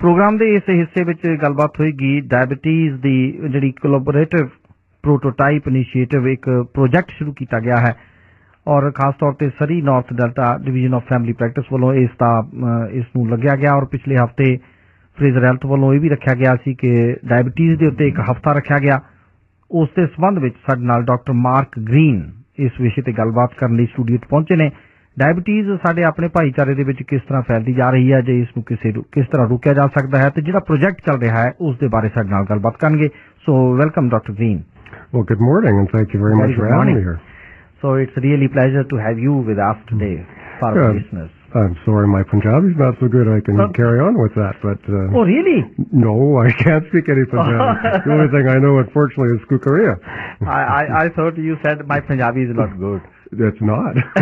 Programme ਦੇ ਇਸ ਹਿੱਸੇ ਵਿੱਚ ਗੱਲਬਾਤ ਹੋਏਗੀ। ਡਾਇਬੀਟੀਜ਼ ਦੀ ਜਿਹੜੀ ਕੋਲੈਬੋਰੇਟਿਵ ਪ੍ਰੋਟੋਟਾਈਪ ਇਨੀਸ਼ੀਏਟਿਵ ਇੱਕ ਪ੍ਰੋਜੈਕਟ ਸ਼ੁਰੂ ਕੀਤਾ ਗਿਆ ਹੈ। ਔਰ ਖਾਸ ਤੌਰ ਤੇ Surrey North Delta division of family practice ਵੱਲੋਂ ਇਸ ਦਾ ਇਸ ਨੂੰ ਲੱਗਿਆ ਗਿਆ। ਔਰ ਪਿਛਲੇ ਹਫ਼ਤੇ ਫਰੇਜ਼ਰ ਹੈਲਥ ਵੱਲੋਂ ਇਹ ਵੀ ਰੱਖਿਆ ਗਿਆ ਸੀ ਕਿ ਡਾਇਬੀਟੀਜ਼ ਦੇ ਉੱਤੇ ਇੱਕ ਹਫਤਾ ਰੱਖਿਆ ਗਿਆ। ਉਸ ਦੇ ਸੰਬੰਧ ਵਿੱਚ ਸਾਡੇ ਨਾਲ ਡਾਕਟਰ ਮਾਰਕ ਗ੍ਰੀਨ ਇਸ ਵਿਸ਼ੇ ਤੇ ਗੱਲਬਾਤ ਕਰਨ ਲਈ ਸਟੂਡੀਓ 'ਚ ਪਹੁੰਚੇ ਨੇ। ਡਾਇਬੀਟੀਜ਼ ਸਾਡੇ ਆਪਣੇ ਭਾਈਚਾਰੇ ਦੇ ਵਿੱਚ ਕਿਸ ਤਰ੍ਹਾਂ ਫੈਲਦੀ ਜਾ ਰਹੀ ਹੈ ਜੇ ਇਸ ਨੂੰ ਕਿਸੇ ਕਿਸ ਤਰ੍ਹਾਂ ਰੋਕਿਆ ਜਾ ਸਕਦਾ ਹੈ ਤੇ ਜਿਹੜਾ ਪ੍ਰੋਜੈਕਟ ਚੱਲ ਰਿਹਾ ਹੈ ਉਸ ਦੇ ਬਾਰੇ ਸਾਡੇ ਨਾਲ ਗੱਲਬਾਤ ਕਰਨਗੇ so welcome doctor Green Well, good morning, and thank you very Very much for good having me morning. here. So it's really pleasure to have you with us today for our Good. listeners. I'm sorry my Punjabi's not so good I can carry on with that, but uh, Oh, really? no, I can't speak any Punjabi. the only thing I know, unfortunately, is Kukaria. I, I, I thought you said my Punjabi is not good. It's not.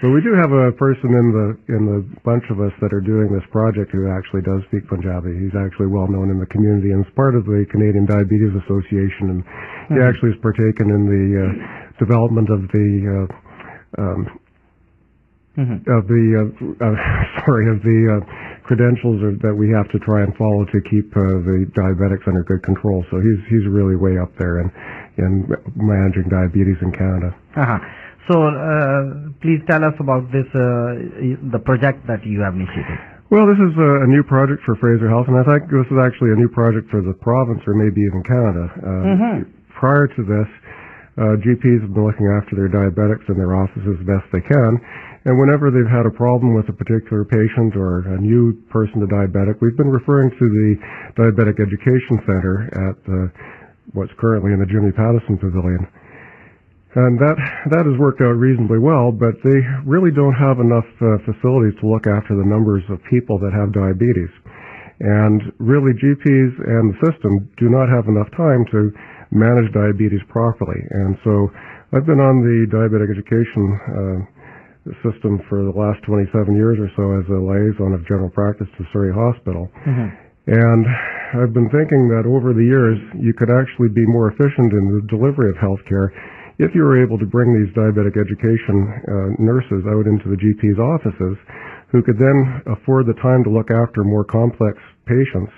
but we do have a person in the in the bunch of us that are doing this project who actually does speak Punjabi. He's actually well known in the community and is part of the Canadian Diabetes Association, and he Mhm. actually has partaken in the uh, development of the. Uh, um, Mhm. of the uh, uh, sorry of the uh, credentials that we have to try and follow to keep uh, the diabetics under good control. So he's he's really way up there in in managing diabetes in Canada. Uh-huh. So uh, please tell us about this uh, the project that you have initiated. Well, this is a, a new project for Fraser Health, and I think this is actually a new project for the province or maybe even Canada. Uh, Mhm. Prior to this, uh, GPs have been looking after their diabetics in their offices as best they can. And whenever they've had a problem with a particular patient or a new person to diabetic, we've been referring to the Diabetic Education Center at uh, what's currently in the Jimmy Pattison Pavilion. And that that has worked out reasonably well, but they really don't have enough uh, facilities to look after the numbers of people that have diabetes. And really, GPs and the system do not have enough time to manage diabetes properly. And so, I've been on the diabetic education uh, system for the last 27 years or so as a liaison of general practice to Surrey Hospital. Mhm. And I've been thinking that over the years, you could actually be more efficient in the delivery of healthcare if you were able to bring these diabetic education uh, nurses out into the GP's offices who could then afford the time to look after more complex patients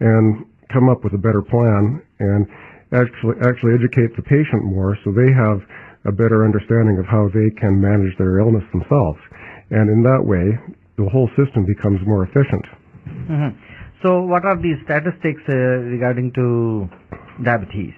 and come up with a better plan and actually actually educate the patient more so they have a better understanding of how they can manage their illness themselves. And in that way, the whole system becomes more efficient. Mhm. So what are the statistics uh, regarding to diabetes?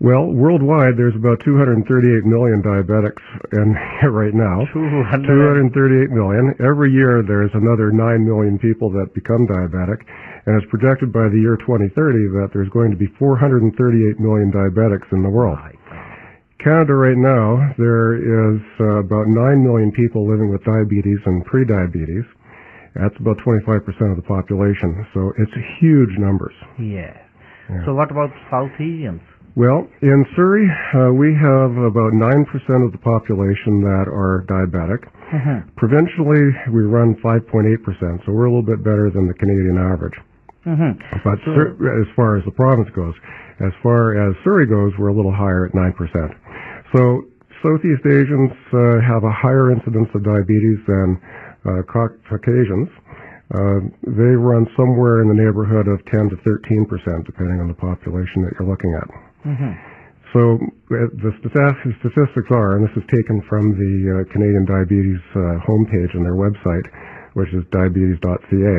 Well, worldwide, there's about 238 million diabetics in right now. 200. 238 million. Every year, there's another 9 million people that become diabetic, and it's projected by the year 2030 that there's going to be 438 million diabetics in the world. My. Canada right now, there is uh, about 9 million people living with diabetes and pre-diabetes. That's about 25% of the population, so it's huge numbers. Yeah. Yeah. So what about South Asians? Well, in Surrey, uh, we have about 9% of the population that are diabetic. Mhm. Provincially, we run 5.8%, so we're a little bit better than the Canadian average. Mhm. But So- as far as the province goes, as far as Surrey goes, we're a little higher at 9%. So Southeast Asians uh, have a higher incidence of diabetes than uh, Caucasians. Uh, they run somewhere in the neighborhood of 10 to 13%, depending on the population that you're looking at. Mhm. So uh, the statistics are, and this is taken from the uh, Canadian Diabetes uh, homepage on their website, which is diabetes.ca.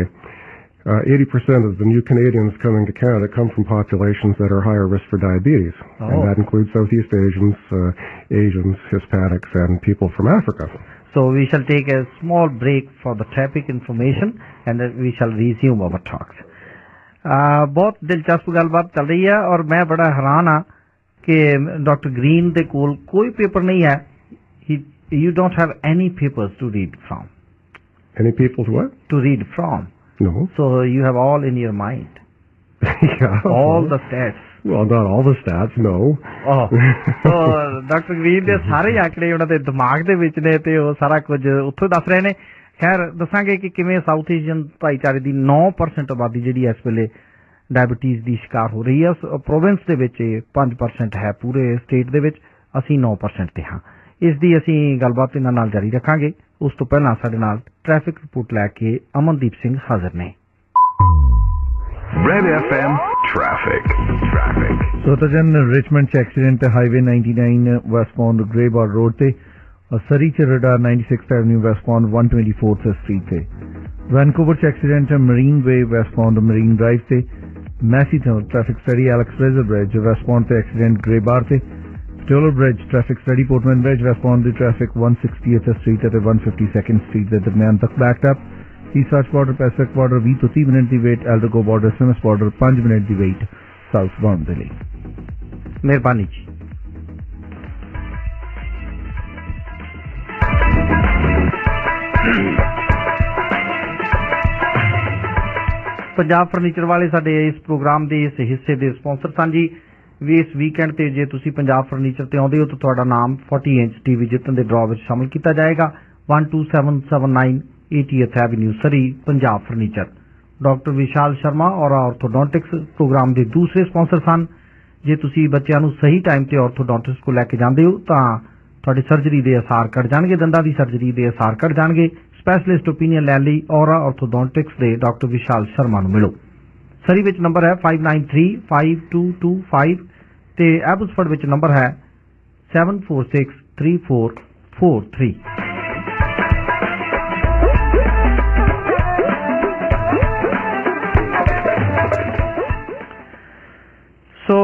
Uh, 80% of the new Canadians coming to Canada come from populations that are higher risk for diabetes, Oh. and that includes Southeast Asians, uh, Asians, Hispanics, and people from Africa. So we shall take a small break for the traffic information and then we shall resume our talks. ਆ ਬਹੁਤ ਦਿਲਚਸਪ ਗੱਲਬਾਤ ਚੱਲ ਰਹੀ ਹੈ ਔਰ ਮੈਂ ਬੜਾ ਹੈਰਾਨ ਆ ਕਿ ਡਾਕਟਰ ਗ੍ਰੀਨ ਦੇ ਕੋਲ ਕੋਈ ਪੇਪਰ ਨਹੀਂ ਹੈ you don't have any papers to read firm Any people to what? To read firm No. So you have all in your mind yeah. All the stats Well, not all the stats, no. ਓਹ ਸੋ doctor green ਦੇ ਸਾਰੇ ਆંકੜੇ ਉਹਨਾਂ ਦੇ ਦਿਮਾਗ ਦੇ ਵਿੱਚ ਨੇ ਤੇ ਉਹ ਸਾਰਾ ਕੁਝ ਉੱਥੋਂ ਦੱਸ ਰਹੇ ਨੇ। ਖੈਰ ਦੱਸਾਂਗੇ ਕਿ ਕਿਵੇਂ ਸਾਊਥ ਏਸ਼ੀਅਨ ਭਾਈਚਾਰੇ ਦੀ 9% ਆਬਾਦੀ ਜਿਹੜੀ ਇਸ ਵੇਲੇ ਡਾਇਬੀਟੀਜ਼ ਦੀ ਸ਼ਿਕਾਰ ਹੋ ਰਹੀ ਹੈ। ਪ੍ਰੋਵਿੰਸ ਦੇ ਵਿੱਚ ਇਹ 5% ਹੈ ਪੂਰੇ ਸਟੇਟ ਦੇ ਵਿੱਚ। ਅਸੀਂ 9% ਤੇ ਹਾਂ। ਇਸ ਦੀ ਅਸੀਂ ਗੱਲਬਾਤ ਇਹਨਾਂ ਨਾਲ ਜਾਰੀ ਰੱਖਾਂਗੇ। ਉਸ ਤੋਂ ਪਹਿਲਾਂ ਸਾਡੇ ਨਾਲ ਟ੍ਰੈਫਿਕ ਰਿਪੋਰਟ ਲੈ ਕੇ ਅਮਨਦੀਪ ਸਿੰਘ ਹਾਜ਼ਰ ਨੇ Red FM Traffic. Traffic. ਸੋਤਜਨ Richmond ਚ accident highway 99 westbound Graybar Road ਤੇ ਔਰ ਸਰੀ ਚ ਰਡਾਰ 96th avenue westbound 124th street ਤੇ ਵੈਨਕੂਵਰ ਚ accident Marine Way westbound Marine Drive ਤੇ ਮੈਸੀ ਤੋਂ traffic steady Alex Fraser Bridge westbound ਤੇ ਐਕਸੀਡੈਂਟ ਗ੍ਰੇਬਾਰ ਤੇ ਸਟੋਲਰ bridge traffic steady Port Mann bridge westbound ਦੀ ਟ੍ਰੈਫਿਕ 160th ਸਟਰੀਟ ਅਤੇ 152nd street ਦੇ ਦਰਮਿਆਨ ਤੱਕ backed up east border Pacific border 20 ਤੋਂ 30 minute ਦੀ wait Aldergrove border Sumas border 5 minute ਦੀ wait southbound ਦੇ ਲਈ ਮਿਹਰਬਾਨੀ ਜੀ ਪੰਜਾਬ ਫਰਨੀਚਰ ਵਾਲੇ ਸਾਡੇ ਇਸ ਪ੍ਰੋਗਰਾਮ ਦੇ ਇਸ ਹਿੱਸੇ ਦੇ ਸਪਾਂਸਰ ਸਨ ਜੀ ਵੀ ਇਸ ਵੀਕਐਂਡ ਤੇ ਜੇ ਤੁਸੀਂ ਪੰਜਾਬ ਫਰਨੀਚਰ ਤੇ ਆਉਂਦੇ ਹੋ ਤਾਂ ਤੁਹਾਡਾ ਨਾਮ 40 ਇੰਚ ਟੀਵੀ ਜਿੱਤਣ ਦੇ ਡਰਾਅ ਵਿੱਚ ਸ਼ਾਮਲ ਕੀਤਾ ਜਾਏਗਾ। 12779 80th avenue Surrey Punjab furniture doctor Vishal Sharma ਔਰ ਆਰਥੋਡੋਂਟਿਕਸ ਪ੍ਰੋਗਰਾਮ ਦੇ ਦੂਸਰੇ ਸਪਾਂਸਰ ਸਨ। ਜੇ ਤੁਸੀਂ ਬੱਚਿਆਂ ਨੂੰ ਸਹੀ ਟਾਈਮ ਤੇ ਆਰਥੋਡੋਂਟਿਸਟ ਕੋਲ ਲੈ ਕੇ ਜਾਂਦੇ ਹੋ ਤਾਂ ਤੁਹਾਡੀ ਸਰਜਰੀ ਦੇ ਅਸਾਰ ਘਟ ਜਾਣਗੇ, ਦੰਦਾਂ ਦੀ ਸਰਜਰੀ ਦੇ ਅਸਾਰ ਘਟ ਜਾਣਗੇ। ਸਪੈਸ਼ਲਿਸਟ ਓਪੀਨੀਅਨ ਲੈਣ ਲਈ ਔਰਾ ਆਰਥੋਡੋਂਟਿਕਸ ਦੇ ਡਾਕਟਰ ਵਿਸ਼ਾਲ ਸ਼ਰਮਾ ਨੂੰ ਮਿਲੋ। ਸਰੀ ਵਿੱਚ ਨੰਬਰ ਹੈ 59352225 ਤੇ ਐਬਸਫੋਰਡ ਵਿੱਚ ਨੰਬਰ ਹੈ 74634443 ਸੋ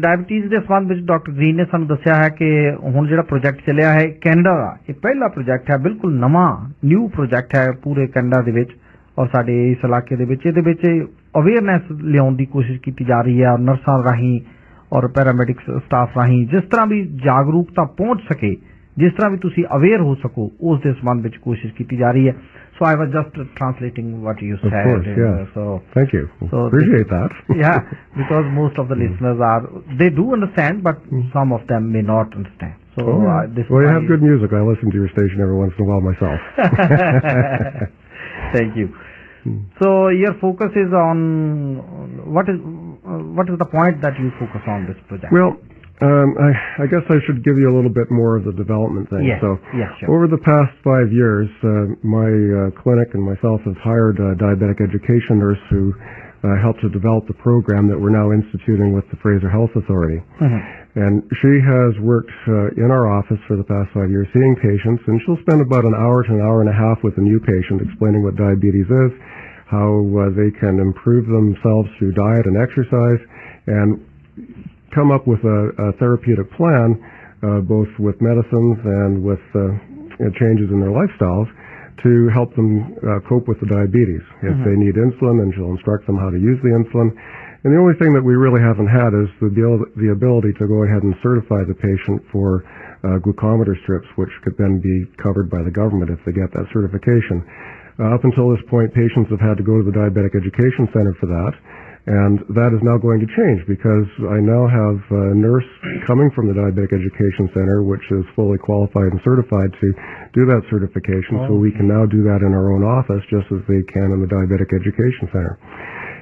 ਡਾਇਬੀਟੀਜ਼ ਦੇ ਸੰਬੰਧ ਵਿੱਚ ਡਾਕਟਰ ਗ੍ਰੀਨ ਨੇ ਸਾਨੂੰ ਦੱਸਿਆ ਹੈ ਕਿ ਹੁਣ ਜਿਹੜਾ ਪ੍ਰੋਜੈਕਟ ਚੱਲਿਆ ਹੈ ਕੈਨੇਡਾ ਦਾ, ਇਹ ਪਹਿਲਾ ਪ੍ਰੋਜੈਕਟ ਹੈ, ਬਿਲਕੁਲ ਨਵਾਂ ਨਿਊ ਪ੍ਰੋਜੈਕਟ ਹੈ ਪੂਰੇ ਕੈਨੇਡਾ ਦੇ ਵਿੱਚ ਔਰ ਸਾਡੇ ਇਸ ਇਲਾਕੇ ਦੇ ਵਿੱਚ। ਇਹਦੇ ਵਿੱਚ ਅਵੇਅਰਨੈਸ ਲਿਆਉਣ ਦੀ ਕੋਸ਼ਿਸ਼ ਕੀਤੀ ਜਾ ਰਹੀ ਹੈ ਔਰ ਨਰਸਾਂ ਰਾਹੀਂ ਔਰ ਪੈਰਾਮੈਡਿਕਸ ਸਟਾਫ ਰਾਹੀਂ ਜਿਸ ਤਰ੍ਹਾਂ ਵੀ ਜਾਗਰੂਕਤਾ ਪਹੁੰਚ ਸਕੇ ਜਿਸ ਤਰ੍ਹਾਂ ਵੀ ਤੁਸੀਂ ਅਵੇਅਰ ਹੋ ਸਕੋ ਉਸ ਦੇ ਸੰਬੰਧ ਵਿੱਚ ਕੋਸ਼ਿਸ਼ ਕੀਤੀ ਜਾ ਰਹੀ ਹੈ so I was just translating what you Of said course, yeah. So Thank you. So Appreciate that. yeah, because most of the listeners are they do understand, but some of them may not understand. So Oh, uh, this well, you is have why- good music. I listen to your station every once in a while myself. Thank you. So your focus is on what is what is the point that you focus on this project? Well, um, I, I guess I should give you a little bit more of the development thing. Yes, So, yes, sure. over the past five years, uh, my uh, clinic and myself have hired a diabetic education nurse who uh, helped to develop the program that we're now instituting with the Fraser Health Authority. Mhm. And she has worked uh, in our office for the past five years seeing patients, and she'll spend about an hour to an hour and a half with a new patient explaining what diabetes is, how uh, they can improve themselves through diet and exercise, and come up with a, a therapeutic plan, uh, both with medicines and with uh, changes in their lifestyles to help them uh, cope with the diabetes. If they need insulin, then she'll instruct them how to use the insulin. And the only thing that we really haven't had is the, the ability to go ahead and certify the patient for uh, glucometer strips, which could then be covered by the government if they get that certification. Uh, up until this point, patients have had to go to the Diabetic Education Center for that. And that is now going to change because I now have a nurse coming from the Diabetic Education Center, which is fully qualified and certified to do that certification. So we can now do that in our own office just as they can in the Diabetic Education Center.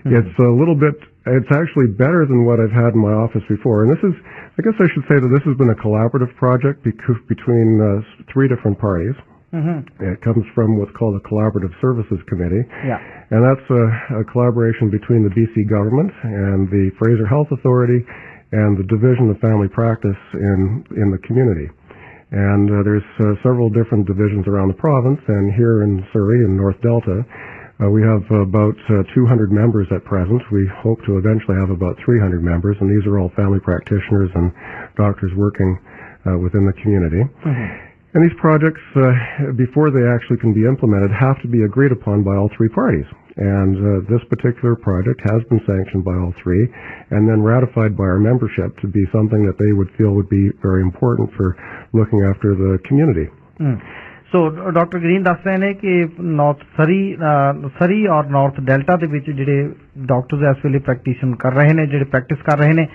It's a little bit, it's actually better than what I've had in my office before. And this is, I guess I should say that this has been a collaborative project between uh, three different parties. Mhm. It comes from what's called a Collaborative Services Committee. Yeah. And that's a, a collaboration between the BC government and the Fraser Health Authority and the Division of Family Practice in, in the community. And uh, there's uh, several different divisions around the province, and here in Surrey in North Delta, uh, we have about uh, 200 members at present. We hope to eventually have about 300 members, and these are all family practitioners and doctors working uh, within the community. And these projects, uh, before they actually can be implemented, have to be agreed upon by all three parties. And uh, this particular project has been sanctioned by all three and then ratified by our membership to be something that they would feel would be very important for looking after the community. So doctor green ਦੱਸ ਰਹੇ ਨੇ ਕਿ north ਸਰੀ ਅਹ, ਸਰੀ ਔਰ north delta ਦੇ ਵਿੱਚ ਜਿਹੜੇ doctors ਇਸ ਵੇਲੇ ਪ੍ਰੈਕਟੀਸ਼ਨ ਕਰ ਰਹੇ ਨੇ ਜਿਹੜੇ ਪ੍ਰੈਕਟਿਸ ਕਰ ਰਹੇ ਨੇ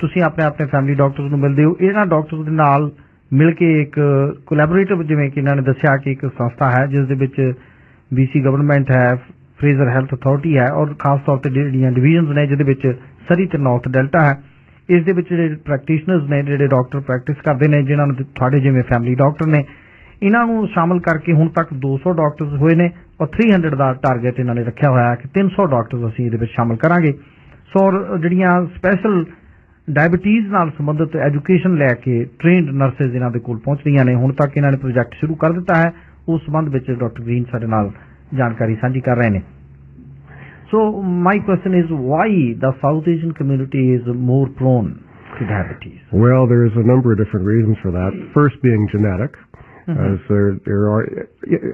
ਤੁਸੀਂ ਆਪਣੇ ਆਪਣੇ ਫੈਮਿਲੀ ਡਾਕਟਰਸ ਨੂੰ ਮਿਲਦੇ ਹੋ ਇਹਨਾਂ ਡਾਕਟਰਸ ਦੇ ਨਾਲ ਮਿਲ ਕੇ ਇੱਕ ਕੋਲੈਬੋਰੇਟਿਵ ਜਿਵੇਂ ਕਿ ਇਹਨਾਂ ਨੇ ਦੱਸਿਆ ਕਿ ਇੱਕ ਸੰਸਥਾ ਹੈ, ਜਿਸ ਦੇ ਵਿੱਚ BC ਗਵਰਨਮੈਂਟ ਹੈ ਫਰੇਜ਼ਰ ਹੈਲਥ ਅਥਾਰਟੀ ਹੈ ਔਰ ਖਾਸ ਤੌਰ ਤੇ ਜਿਹੜੀਆਂ ਡਿਵੀਜ਼ਨਸ ਨੇ, ਜਿਹਦੇ ਵਿੱਚ ਸਰੀ ਤੇ ਨਾਰਥ ਡੈਲਟਾ ਹੈ। ਇਸ ਦੇ ਵਿੱਚ ਜਿਹੜੇ ਪ੍ਰੈਕਟੀਸ਼ਨਰਸ ਨੇ, ਜਿਹੜੇ ਡਾਕਟਰ ਪ੍ਰੈਕਟਿਸ ਕਰਦੇ ਨੇ, ਜਿਨ੍ਹਾਂ ਨੂੰ ਤੁਹਾਡੇ ਜਿਵੇਂ ਫੈਮਿਲੀ ਡਾਕਟਰ ਨੇ, ਇਹਨਾਂ ਨੂੰ ਸ਼ਾਮਲ ਕਰਕੇ ਹੁਣ ਤੱਕ 200 ਡਾਕਟਰਸ ਹੋਏ ਨੇ ਔਰ 300 ਦਾ ਟਾਰਗੇਟ ਇਹਨਾਂ ਨੇ ਰੱਖਿਆ ਹੋਇਆ ਹੈ ਕਿ 300 ਡਾਕਟਰਸ ਅਸੀਂ ਇਹਦੇ ਵਿੱਚ ਸ਼ਾਮਲ ਕਰਾਂਗੇ। ਸੋ ਔਰ ਜਿਹੜੀਆਂ ਸਪੈਸ਼ਲ ਡਾਇਬੀਟੀਜ਼ ਨਾਲ ਸੰਬੰਧਿਤ ਐਜੂਕੇਸ਼ਨ ਲੈ ਕੇ ਟ੍ਰੇਨਡ ਨਰਸਸ ਇਹਨਾਂ ਦੇ ਕੋਲ ਪਹੁੰਚ ਰਹੀਆਂ ਨੇ ਹੁਣ ਤੱਕ ਇਹਨਾਂ ਨੇ ਪ੍ਰੋਜੈਕਟ ਸ਼ੁਰੂ ਕਰ ਦਿੱਤਾ ਹੈ ਉਸ ਸੰਬੰਧ ਵਿੱਚ ਡਾਕਟਰ ਗ੍ਰੀਨ ਸਾਡੇ ਨਾਲ ਜਾਣਕਾਰੀ ਸਾਂਝੀ ਕਰ ਰਹੇ ਨੇ So my question is why the South Asian community is more prone to diabetes? Well, there's a number of different reasons for that. First being genetic. As there, there are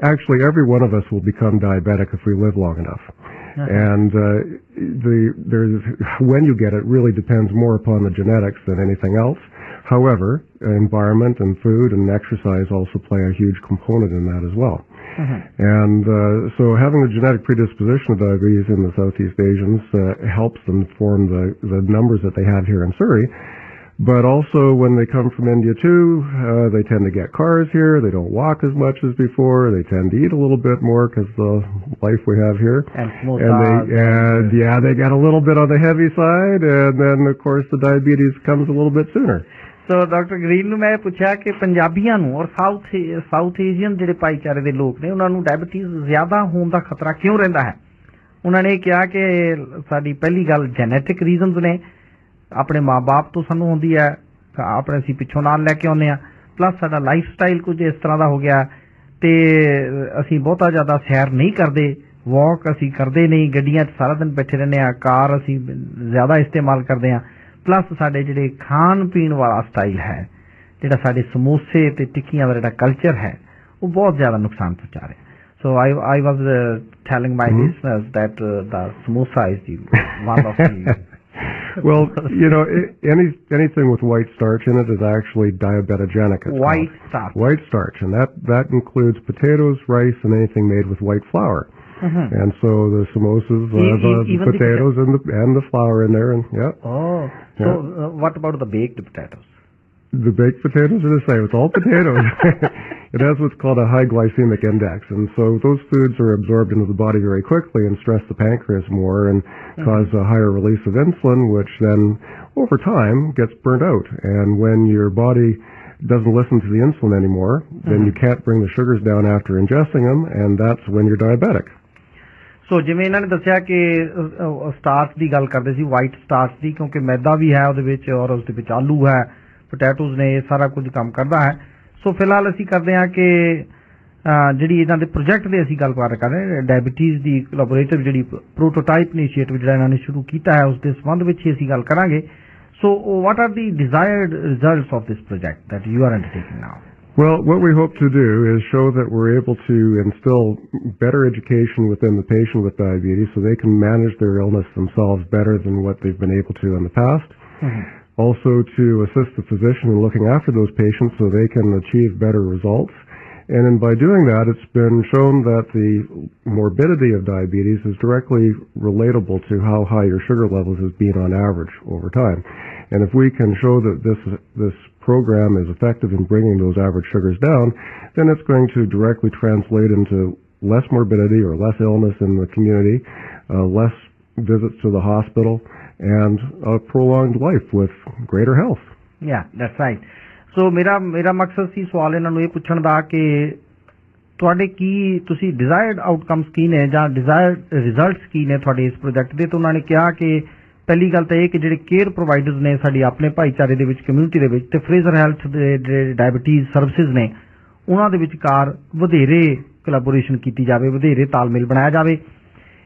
actually every one of us will become diabetic if we live long enough. And uh, the there's when you get it really depends more upon the genetics than anything else. However, environment and food and exercise also play a huge component in that as well. And uh, so having the genetic predisposition of diabetes in the Southeast Asians uh, helps them form the, the numbers that they have here in Surrey. But also when they come from India too, uh, they tend to get cars here. They don't walk as much as before. They tend to eat a little bit more because the life we have here. And And they, and yeah, they get a little bit on the heavy side, and then of course the diabetes comes a little bit sooner. So doctor Green ਨੂੰ ਮੈਂ ਪੁੱਛਿਆ ਕਿ ਪੰਜਾਬੀਆਂ ਨੂੰ ਔਰ south south Asian ਜਿਹੜੇ ਭਾਈਚਾਰੇ ਦੇ ਲੋਕ ਨੇ ਉਹਨਾਂ ਨੂੰ ਡਾਇਬੀਟੀਜ਼ ਜ਼ਿਆਦਾ ਹੋਣ ਦਾ ਖਤਰਾ ਕਿਉਂ ਰਹਿੰਦਾ ਹੈ ਉਹਨਾਂ ਨੇ ਕਿਹਾ ਕਿ ਸਾਡੀ ਪਹਿਲੀ ਗੱਲ ਜੈਨੇਟਿਕ ਰੀਜ਼ਨਸ ਨੇ ਆਪਣੇ ਮਾਪੇ ਤੋਂ ਸਾਨੂੰ ਹੁੰਦੀ ਹੈ ਆਪਣੇ ਅਸੀਂ ਪਿੱਛੋਂ ਨਾਲ ਲੈ ਕੇ ਆਉਂਦੇ ਆ ਪਲੱਸ ਸਾਡਾ ਲਾਈਫ ਸਟਾਈਲ ਕੁਝ ਇਸ ਤਰ੍ਹਾਂ ਦਾ ਹੋ ਗਿਆ ਤੇ ਅਸੀਂ ਬਹੁਤਾ ਜ਼ਿਆਦਾ ਸੈਰ ਨਹੀਂ ਕਰਦੇ ਵਾਕ ਅਸੀਂ ਕਰਦੇ ਨਹੀਂ ਗੱਡੀਆਂ 'ਚ ਸਾਰਾ ਦਿਨ ਬੈਠੇ ਰਹਿੰਦੇ ਆ ਕਾਰ ਅਸੀਂ ਜ਼ਿਆਦਾ ਇਸਤੇਮਾਲ ਕਰਦੇ ਆ ਪਲੱਸ ਸਾਡੇ ਜਿਹੜੇ ਖਾਣ ਪੀਣ ਵਾਲਾ ਸਟਾਈਲ ਹੈ ਜਿਹੜਾ ਸਾਡੇ ਸਮੋਸੇ ਤੇ ਟਿੱਕੀਆਂ ਦਾ ਜਿਹੜਾ ਕਲਚਰ ਹੈ ਉਹ ਬਹੁਤ ਜ਼ਿਆਦਾ ਨੁਕਸਾਨ ਪਹੁੰਚਾ ਰਿਹਾ। So I I was telling my Mhm. Listeners that uh, the samosa is the one of the Well, you know, i any anything with white starch in it is actually diabetogenic. white called. starch. White starch, and that that includes potatoes, rice, and anything made with white flour. Mhm. And so the samosas, uh, E- the, e- the potatoes, and the and the flour in there, and yeah, Oh, so uh, what about the baked potatoes? the baked potatoes are the same. It's all potatoes. it has what's called a high glycemic index, and so those foods are absorbed into the body very quickly and stress the pancreas more and cause a higher release of insulin, which then over time gets burnt out. And when your body doesn't listen to the insulin anymore, then you can't bring the sugars down after ingesting them, and that's when you're diabetic. So ਜਿਵੇਂ ਇਹਨਾਂ ਨੇ ਦੱਸਿਆ ਕਿ starch ਦੀ ਗੱਲ ਕਰਦੇ ਸੀ white starch ਦੀ ਕਿਉਂਕਿ ਮੈਦਾ ਵੀ ਹੈ ਉਹਦੇ ਵਿੱਚ ਔਰ ਉਸ ਦੇ ਵਿੱਚ ਆਲੂ ਹੈ ਪੋਟੈਟੋਜ਼ ਨੇ ਇਹ ਸਾਰਾ ਕੁਝ ਕੰਮ ਕਰਦਾ ਹੈ ਸੋ ਫਿਲਹਾਲ ਅਸੀਂ ਕਰਦੇ ਹਾਂ ਕਿ ਅਹ, ਜਿਹੜੀ ਇਹਨਾਂ ਦੇ ਪ੍ਰੋਜੈਕਟ ਦੇ ਅਸੀਂ ਗੱਲ ਕਰ ਰਹੇ ਹਾਂ ਡਾਇਬੀਟੀਜ਼ ਦੀ ਕੋਲੈਬੋਰੇਟਿਵ ਜਿਹੜੀ ਪ੍ਰੋਟੋਟਾਈਪ ਇਨੀਸ਼ੀਏਟਿਵ ਜਿਹੜਾ ਇਹਨਾਂ ਨੇ ਸ਼ੁਰੂ ਕੀਤਾ ਹੈ ਉਸ ਦੇ ਸੰਬੰਧ ਵਿੱਚ ਹੀ ਅਸੀਂ ਗੱਲ ਕਰਾਂਗੇ so what are the desired results of this project that you are undertaking now Well, what we hope to do is show that we're able to instill better education within the patient with diabetes so they can manage their illness themselves better than what they've been able to in the past. Also to assist the physician in looking after those patients so they can achieve better results. And by doing that, it's been shown that the morbidity of diabetes is directly relatable to how high your sugar levels has been on average over time. And if we can show that this this program is effective in bringing those average sugars down, then it's going to directly translate into less morbidity or less illness in the community, uh, less visits to the hospital, and a prolonged life with greater health. Yeah that's right so ਮੇਰਾ ਮੇਰਾ ਮਕਸਦ ਸੀ ਸਵਾਲ ਇਹਨਾਂ ਨੂੰ ਇਹ ਪੁੱਛਣ ਦਾ ਕਿ ਤੁਹਾਡੇ ਕੀ ਤੁਸੀਂ ਡਿਜ਼ਾਇਰਡ ਆਊਟਕਮਸ ਕੀ ਨੇ ਜਾਂ ਡਿਜ਼ਾਇਰਡ ਰਿਜ਼ਲਟਸ ਕੀ ਨੇ ਤੁਹਾਡੇ ਇਸ ਪ੍ਰੋਜੈਕਟ ਦੇ ਤਾਂ ਉਹਨਾਂ ਨੇ ਕਿਹਾ ਕਿ ਪਹਿਲੀ ਗੱਲ ਤਾਂ ਇਹ ਕਿ ਜਿਹੜੇ ਕੇਅਰ ਪ੍ਰੋਵਾਈਡਰਸ ਨੇ ਸਾਡੀ ਆਪਣੇ ਭਾਈਚਾਰੇ ਦੇ ਵਿੱਚ ਕਮਿਊਨਿਟੀ ਦੇ ਵਿੱਚ ਤੇ ਫਰੇਜ਼ਰ ਹੈਲਥ ਦੇ ਜਿਹੜੇ ਡਾਇਬੀਟੀਜ਼ ਸਰਵਿਸਿਜ਼ ਨੇ ਉਹਨਾਂ ਦੇ ਵਿਚਕਾਰ ਵਧੇਰੇ ਕੋਲੈਬੋਰੇਸ਼ਨ ਕੀਤੀ ਜਾਵੇ ਵਧੇਰੇ ਤਾਲਮੇਲ ਬਣਾਇਆ ਜਾਵੇ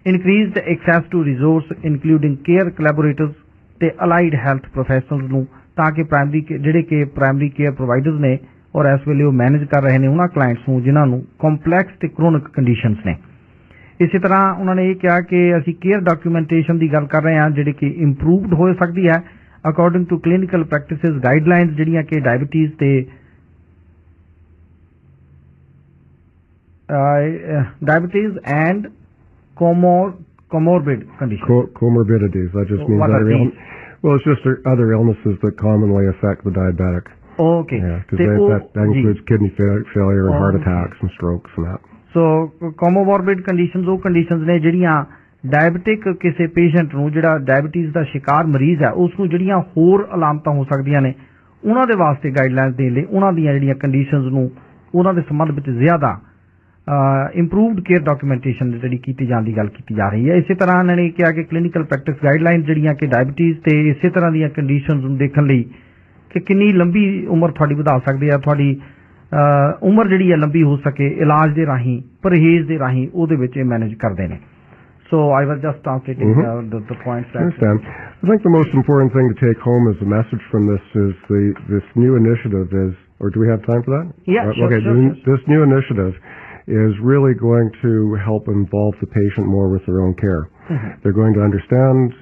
increased access to resource, including care collaborators ਤੇ ਅਲਾਈਡ ਹੈਲਥ ਪ੍ਰੋਫੈਸ਼ਨਲਸ ਨੂੰ, ਤਾਂ ਕਿ ਪ੍ਰਾਇਮਰੀ ਜਿਹੜੇ ਕਿ ਪ੍ਰਾਇਮਰੀ ਕੇਅਰ ਪ੍ਰੋਵਾਈਡਰਸ ਨੇ ਔਰ ਇਸ ਵੇਲੇ ਉਹ ਮੈਨੇਜ ਕਰ ਰਹੇ ਨੇ ਉਹਨਾਂ ਕਲਾਇੰਟਸ ਨੂੰ, ਜਿਨ੍ਹਾਂ ਨੂੰ ਕੰਪਲੈਕਸ ਤੇ ਕ੍ਰੋਨਿਕ ਕੰਡੀਸ਼ਨਸ ਨੇ। ਇਸੇ ਤਰ੍ਹਾਂ ਉਹਨਾਂ ਨੇ ਇਹ ਕਿਹਾ ਕਿ ਅਸੀਂ ਕੇਅਰ ਡਾਕੂਮੈਂਟੇਸ਼ਨ ਦੀ ਗੱਲ ਕਰ ਰਹੇ ਹਾਂ, ਜਿਹੜੀ ਕਿ ਇੰਪਰੂਵਡ ਹੋ ਸਕਦੀ ਹੈ। According to clinical practices guidelines ਜਿਹੜੀਆਂ ਕਿ ਡਾਇਬੀਟੀਜ਼ ਤੇ diabetes and comor comorbid conditions Co- comorbidities, that just means What are other ill- well, it's just uh, other illnesses that commonly affect the diabetic. Okay Yeah, because that, that, includes kidney fa- failure and heart Oh, okay. attacks and strokes and that. So comorbid conditions ਉਹ conditions ਨੇ ਜਿਹੜੀਆਂ diabetic ਕਿਸੇ patient ਨੂੰ ਜਿਹੜਾ diabetes ਦਾ ਸ਼ਿਕਾਰ ਮਰੀਜ਼ ਹੈ ਉਸ ਨੂੰ ਜਿਹੜੀਆਂ ਹੋਰ ਅਲਾਮਤਾਂ ਹੋ ਸਕਦੀਆਂ ਨੇ ਉਹਨਾਂ ਦੇ ਵਾਸਤੇ ਗਾਈਡਲਾਈਨਸ ਦੇਣ ਲਈ ਉਹਨਾਂ ਦੀਆਂ ਜਿਹੜੀਆਂ ਕੰਡੀਸ਼ਨਸ ਨੂੰ ਉਹਨਾਂ ਦੇ ਸੰਬੰਧ ਵਿੱਚ ਜ਼ਿਆਦਾ ਇੰਪਰੂਵਡ ਕੇਅਰ ਡਾਕੂਮੈਂਟੇਸ਼ਨ ਜਿਹੜੀ ਕੀਤੀ ਜਾਣ ਦੀ ਗੱਲ ਕੀਤੀ ਜਾ ਰਹੀ ਹੈ ਇਸੇ ਤਰ੍ਹਾਂ ਇਹਨਾਂ ਨੇ ਕਿਹਾ ਕਿ ਕਲੀਨਿਕਲ ਪ੍ਰੈਕਟਿਸ ਗਾਈਡਲਾਈਨਸ ਜਿਹੜੀਆਂ ਕਿ ਡਾਇਬੀਟੀਜ਼ ਤੇ ਇਸੇ ਤਰ੍ਹਾਂ ਦੀਆਂ ਕੰਡੀਸ਼ਨਸ ਨੂੰ ਦੇਖਣ ਲਈ ਕਿ ਕਿੰਨੀ ਲੰਬੀ ਉਮਰ ਤੁਹਾਡੀ ਵਧਾ ਸਕਦੇ ਆ ਤੁਹਾਡੀ ਉਮਰ ਜਿਹੜੀ ਹੈ ਲੰਬੀ ਹੋ ਸਕੇ ਇਲਾਜ ਦੇ ਰਾਹੀਂ ਪਰਹੇਜ਼ ਦੇ ਰਾਹੀਂ ਉਹਦੇ ਵਿੱਚ ਇਹ ਮੈਨੇਜ ਕਰਦੇ ਨੇ so I was just translating Mhm. the points I that understand. I think the most important thing to take home as a message from this is the this new initiative is, or do we have time for that? Yeah, Uh, sure, okay, sure, the- sure. this new initiative is really going to help involve the patient more with their own care. Mm-hmm. They're going to understand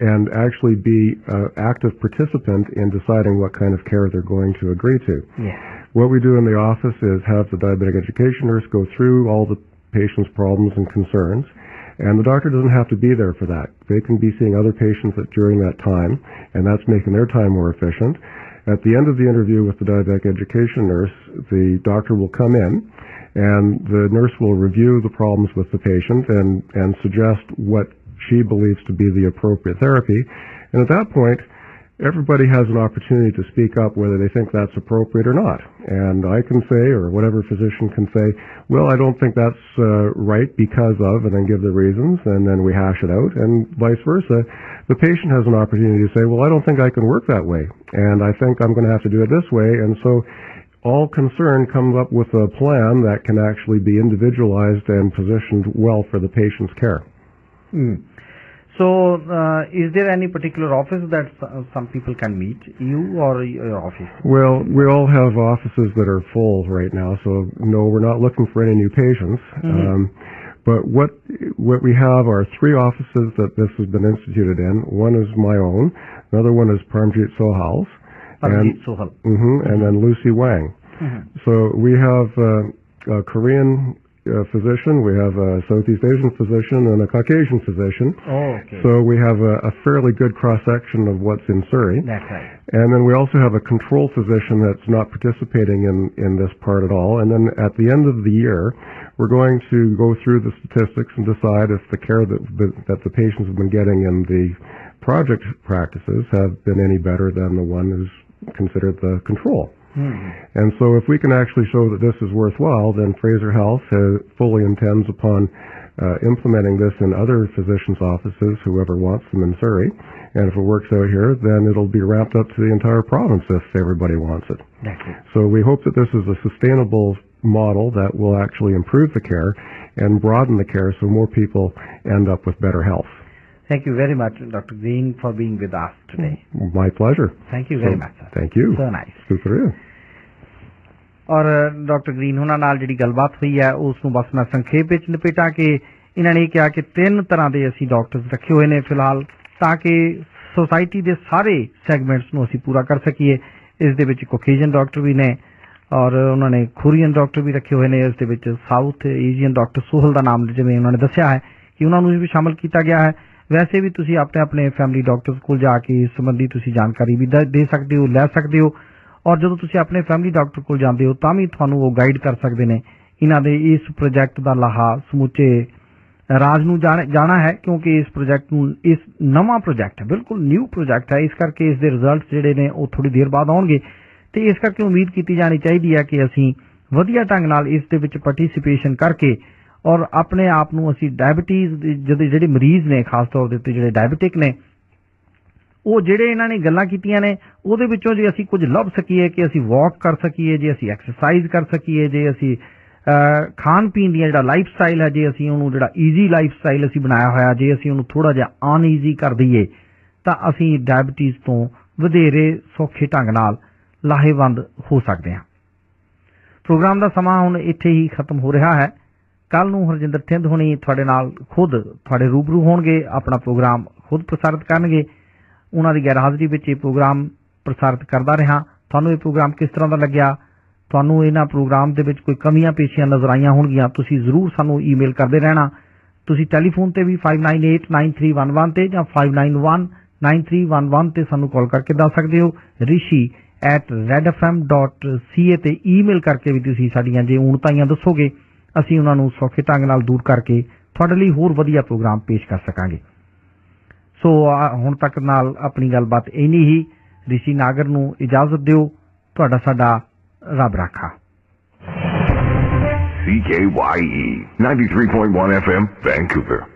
and actually be an active participant in deciding what kind of care they're going to agree to. yes What we do in the office is have the diabetic education nurse go through all the patient's problems and concerns, and the doctor doesn't have to be there for that. They can be seeing other patients at, during that time, and that's making their time more efficient. At the end of the interview with the diabetic education nurse, the doctor will come in, and the nurse will review the problems with the patient and, and suggest what she believes to be the appropriate therapy. And at that point, everybody has an opportunity to speak up whether they think that's appropriate or not. And I can say, or whatever physician can say, well, I don't think that's uh, right because of, and then give the reasons, and then we hash it out, and vice versa. The patient has an opportunity to say, well, I don't think I can work that way, and I think I'm going to have to do it this way, and so all concerned comes up with a plan that can actually be individualized and positioned well for the patient's care. Hmm. So, uh, is there any particular office that s- some people can meet, you or your office? Well, we all have offices that are full right now, so no, we're not looking for any new patients. Um, but what what we have are three offices that this has been instituted in. One is my own, another one is Parmjit Sohal's, Sohal. hmm and then Lucy Wang. So we have uh, a Korean uh, physician, we have a Southeast Asian physician, and a Caucasian physician. Oh, okay. So we have a, a fairly good cross section of what's in Surrey. That's right. And then we also have a control physician that's not participating in, in this part at all. And then at the end of the year, we're going to go through the statistics and decide if the care that, that the patients have been getting in the project practices have been any better than the one who's considered the control. And so if we can actually show that this is worthwhile, then Fraser Health uh, fully intends upon uh, implementing this in other physicians' offices, whoever wants them in Surrey. And if it works out here, then it'll be ramped up to the entire province if everybody wants it. So we hope that this is a sustainable model that will actually improve the care and broaden the care so more people end up with better health. Thank you very much, Dr. Green, for being with us today. My pleasure. Thank you very So, much, sir. Thank you. So nice. Good for you. ਔਰ doctor Green ਉਹਨਾਂ ਨਾਲ ਜਿਹੜੀ ਗੱਲਬਾਤ ਹੋਈ ਹੈ ਉਸ ਨੂੰ ਬਸ ਮੈਂ ਸੰਖੇਪ ਵਿੱਚ ਨਿਪਟਾ ਕੇ ਇਹਨਾਂ ਨੇ ਕਿਹਾ ਕਿ ਤਿੰਨ ਤਰ੍ਹਾਂ ਦੇ ਅਸੀਂ ਡਾਕਟਰਸ ਰੱਖੇ ਹੋਏ ਨੇ ਫਿਲਹਾਲ ਤਾਂ ਕਿ ਸੋਸਾਇਟੀ ਦੇ ਸਾਰੇ ਸੈਗਮੈਂਟਸ ਨੂੰ ਅਸੀਂ ਪੂਰਾ ਕਰ ਸਕੀਏ ਇਸ ਦੇ ਵਿੱਚ ਕੋਕੇਜਨ ਡਾਕਟਰ ਵੀ ਨੇ ਔਰ ਉਹਨਾਂ ਨੇ ਕੋਰੀਅਨ ਡਾਕਟਰ ਵੀ ਰੱਖੇ ਹੋਏ ਨੇ ਇਸ ਦੇ ਵਿੱਚ ਸਾਊਥ ਏਸ਼ੀਅਨ ਡਾਕਟਰ ਸੋਹਲ ਦਾ ਨਾਮ ਜਿਵੇਂ ਉਹਨਾਂ ਨੇ ਦੱਸਿਆ ਹੈ ਕਿ ਉਹਨਾਂ ਨੂੰ ਵੀ ਸ਼ਾਮਲ ਕੀਤਾ ਗਿਆ ਹੈ ਵੈਸੇ ਵੀ ਤੁਸੀਂ ਆਪਣੇ ਆਪਣੇ ਫੈਮਿਲੀ ਡਾਕਟਰਸ ਕੋਲ ਜਾ ਕੇ ਇਸ ਸੰਬੰਧੀ ਤੁਸੀਂ ਜਾਣਕਾਰੀ ਵੀ ਦ- ਦੇ ਸਕਦੇ ਹੋ, ਲੈ ਸਕਦੇ ਹੋ। ਔਰ ਜਦੋਂ ਤੁਸੀਂ ਆਪਣੇ ਫੈਮਿਲੀ ਡਾਕਟਰ ਕੋਲ ਜਾਂਦੇ ਹੋ, ਤਾਂ ਵੀ ਤੁਹਾਨੂੰ ਉਹ ਗਾਈਡ ਕਰ ਸਕਦੇ ਨੇ। ਇਹਨਾਂ ਦੇ ਇਸ ਪ੍ਰੋਜੈਕਟ ਦਾ ਲਾਹਾ ਸਮੁੱਚੇ ਰਾਜ ਨੂੰ ਜਾਣ- ਜਾਣਾ ਹੈ, ਕਿਉਂਕਿ ਇਸ ਪ੍ਰੋਜੈਕਟ ਨੂੰ, ਇਸ ਨਵਾਂ ਪ੍ਰੋਜੈਕਟ ਹੈ, ਬਿਲਕੁਲ ਨਿਊ ਪ੍ਰੋਜੈਕਟ ਹੈ। ਇਸ ਕਰਕੇ ਇਸ ਦੇ ਰਿਜ਼ਲਟਸ ਜਿਹੜੇ ਨੇ, ਉਹ ਥੋੜੀ ਦੇਰ ਬਾਅਦ ਆਉਣਗੇ। ਤੇ ਇਸ ਕਰਕੇ ਉਮੀਦ ਕੀਤੀ ਜਾਣੀ ਚਾਹੀਦੀ ਹੈ ਕਿ ਅਸੀਂ ਵਧੀਆ ਢੰਗ ਨਾਲ ਇਸ ਦੇ ਵਿੱਚ ਪਾਰਟਿਸਿਪੇਸ਼ਨ ਕਰਕੇ ਔਰ ਆਪਣੇ ਆਪ ਨੂੰ ਅਸੀਂ ਡਾਇਬੀਟੀਜ਼ ਦੇ ਜਿਹੜੇ ਜਿਹੜੇ ਮਰੀਜ਼ ਨੇ, ਖਾਸ ਤੌਰ ਦੇ ਉੱਤੇ ਜਿਹੜੇ ਡਾਇਬੀਟਿਕ ਨੇ, ਉਹ ਜਿਹੜੇ ਇਹਨਾਂ ਨੇ ਗੱਲਾਂ ਕੀਤੀਆਂ ਨੇ, ਉਹਦੇ ਵਿੱਚੋਂ ਜੇ ਅਸੀਂ ਕੁਝ ਲੱਭ ਸਕੀਏ ਕਿ ਅਸੀਂ ਵਾਕ ਕਰ ਸਕੀਏ, ਜੇ ਅਸੀਂ ਐਕਸਰਸਾਈਜ਼ ਕਰ ਸਕੀਏ, ਜੇ ਅਸੀਂ ਖਾਣ ਪੀਣ ਦੀਆਂ ਜਿਹੜਾ ਲਾਈਫ ਸਟਾਈਲ ਹੈ, ਜੇ ਅਸੀਂ ਉਹਨੂੰ ਜਿਹੜਾ ਈਜ਼ੀ ਲਾਈਫ ਸਟਾਈਲ ਅਸੀਂ ਬਣਾਇਆ ਹੋਇਆ, ਜੇ ਅਸੀਂ ਉਹਨੂੰ ਥੋੜਾ ਜਿਹਾ ਅਨਈਜ਼ੀ ਕਰ ਦਈਏ, ਤਾਂ ਅਸੀਂ ਡਾਇਬੀਟੀਜ਼ ਤੋਂ ਵਧੇਰੇ ਸੌਖੇ ਢੰਗ ਨਾਲ ਲਾਹੇਵੰਦ ਹੋ ਸਕਦੇ ਹਾਂ। ਪ੍ਰੋਗਰਾਮ ਦਾ ਸਮਾਂ ਹੁਣ ਇੱਥੇ ਹੀ ਖਤਮ ਹੋ ਰਿਹਾ ਹੈ। ਕੱਲ ਨੂੰ ਹਰਜਿੰਦਰ ਥਿੰਦ ਹੁਣੀ ਤੁਹਾਡੇ ਨਾਲ ਖੁਦ ਤੁਹਾਡੇ ਰੂਬਰੂ ਹੋਣਗੇ, ਆਪਣਾ ਪ੍ਰੋਗਰਾਮ ਖੁਦ ਪ੍ਰਸਾਰਿਤ ਕਰਨਗੇ। ਉਹਨਾਂ ਦੀ ਗੈਰ ਹਾਜ਼ਰੀ ਵਿੱਚ ਇਹ ਪ੍ਰੋਗਰਾਮ ਪ੍ਰਸਾਰਿਤ ਕਰਦਾ ਰਿਹਾ। ਤੁਹਾਨੂੰ ਇਹ ਪ੍ਰੋਗਰਾਮ ਕਿਸ ਤਰ੍ਹਾਂ ਦਾ ਲੱਗਿਆ? ਤੁਹਾਨੂੰ ਇਹਨਾਂ ਪ੍ਰੋਗਰਾਮ ਦੇ ਵਿੱਚ ਕੋਈ ਕਮੀਆਂ ਪੇਸ਼ੀਆਂ ਨਜ਼ਰ ਆਈਆਂ ਹੋਣਗੀਆਂ? ਤੁਸੀਂ ਜ਼ਰੂਰ ਸਾਨੂੰ ਈਮੇਲ ਕਰਦੇ ਰਹਿਣਾ। ਤੁਸੀਂ ਟੈਲੀਫੋਨ ਤੇ ਵੀ 59889311 ਤੇ ਜਾਂ 59199311 ਤੇ ਸਾਨੂੰ ਕਾਲ ਕਰਕੇ ਦੱਸ ਸਕਦੇ ਹੋ। rishi@redfm.ca ਤੇ ਈਮੇਲ ਕਰਕੇ ਵੀ ਤੁਸੀਂ ਸਾਡੀਆਂ ਜੇ ਊਣਤਾਈਆਂ ਦੱਸੋਗੇ। ਅਸੀਂ ਉਹਨਾਂ ਨੂੰ ਸੌਖੇ ਢੰਗ ਨਾਲ ਦੂਰ ਕਰਕੇ ਤੁਹਾਡੇ ਲਈ ਹੋਰ ਵਧੀਆ ਪ੍ਰੋਗਰਾਮ ਪੇਸ਼ ਕਰ ਸਕਾਂਗੇ। ਸੋ ਹੁਣ ਤੱਕ ਨਾਲ ਆਪਣੀ ਗੱਲਬਾਤ ਇੰਨੀ ਹੀ। ਰਿਸ਼ੀ ਨਾਗਰ ਨੂੰ ਇਜਾਜ਼ਤ ਦਿਓ। ਤੁਹਾਡਾ ਸਾਡਾ ਰੱਬ ਰਾਖਾ। CKYE 93.1 FM, Vancouver.